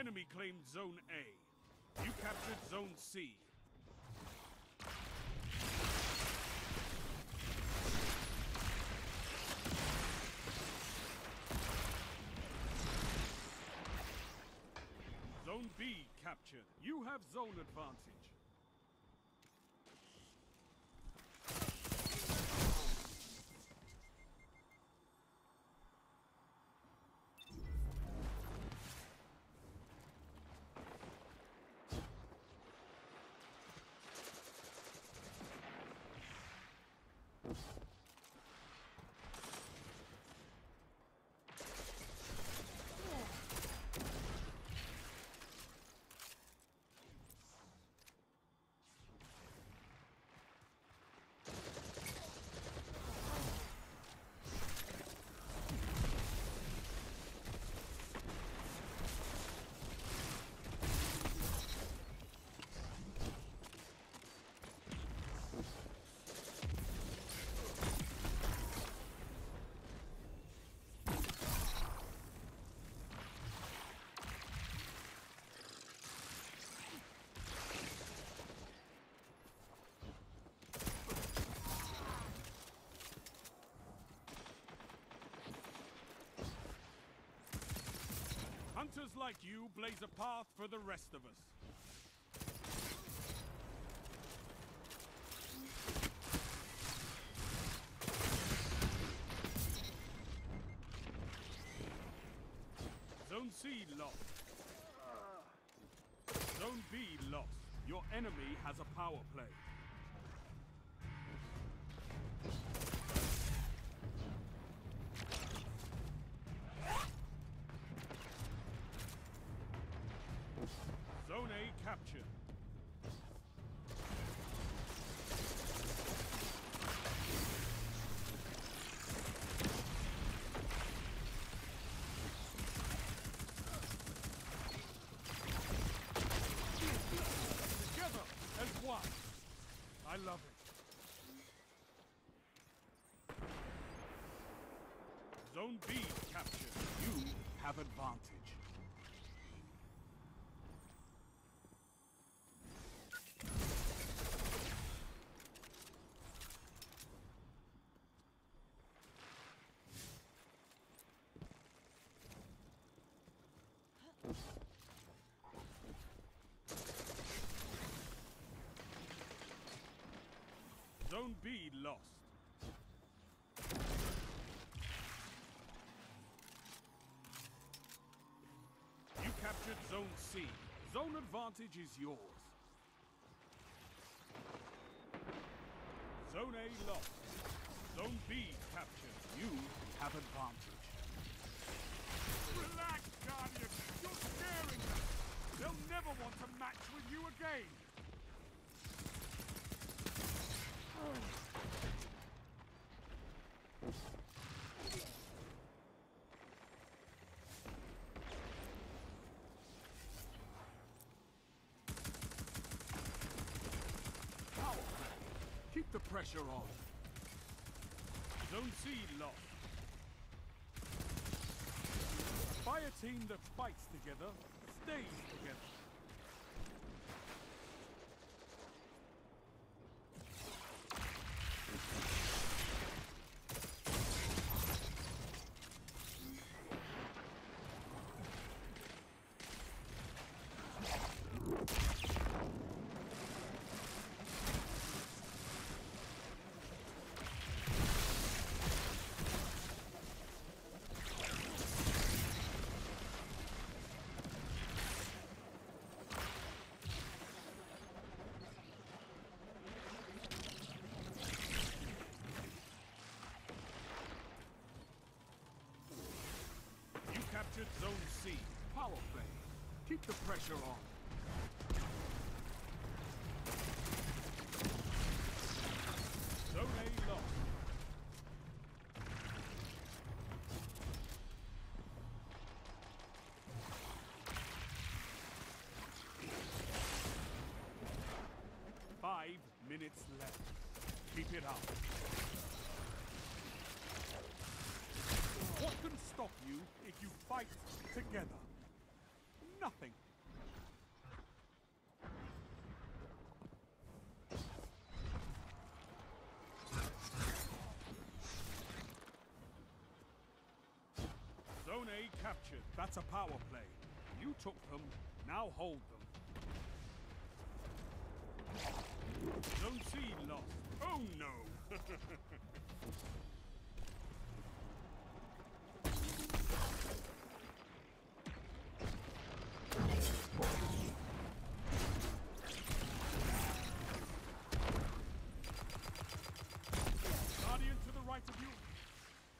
enemy claimed Zone A. You captured Zone C. Zone B captured. You have zone advantage. Hunters like you blaze a path for the rest of us. Zone C lost. Zone B lost. Your enemy has a power play. Captured. Together as one. I love it. Zone B captured. You have advantage. Zone B lost. You captured Zone C. Zone advantage is yours. Zone A lost. Zone B captured. You have advantage. Relax, Guardian. You're scaring them. They'll never want to match with you again. Power play. The pressure on. Zone C lost. By a team that fights together, stays together. You captured Zone C. Power play. Keep the pressure on. Zone A lost. Five minutes left. Keep it up. What can stop you if you fight together? Nothing. Zone A captured. That's a power play. You took them, now hold them. Zone C lost. Oh no! Guardian to the right of you.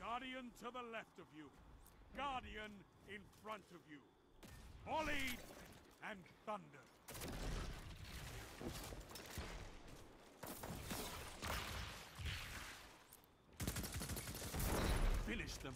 Guardian to the left of you. Guardian in front of you. Volleyed and thundered. Finish them.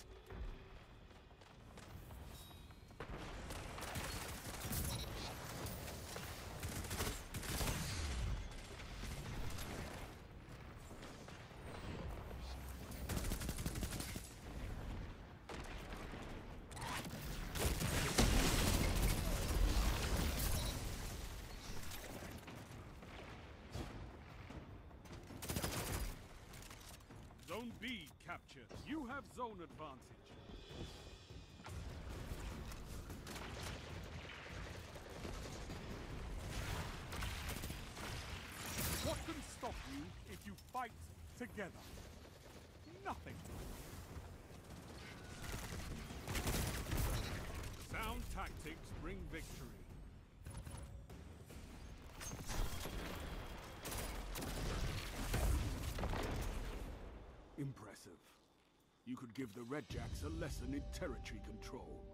Zone B captured. You have zone advantage. What can stop you if you fight together? Nothing. Sound tactics bring victory. You could give the Red Jacks a lesson in territory control.